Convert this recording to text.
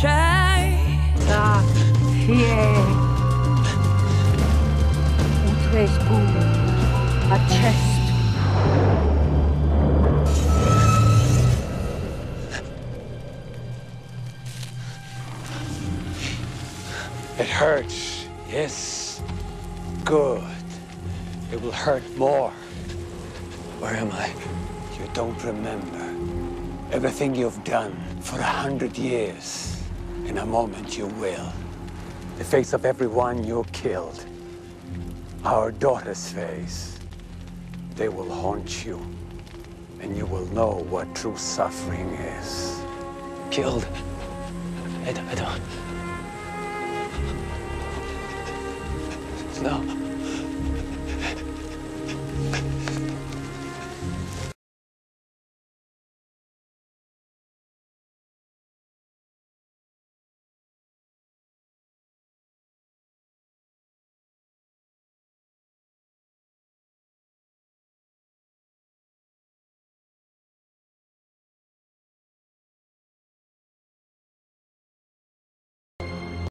Tak, It hurts, yes. Good. It will hurt more. Where am I? You don't remember. Everything you've done for a hundred years. In a moment you will. The face of everyone you killed. Our daughter's face. They will haunt you. And you will know what true suffering is. Killed? I, I don't. No.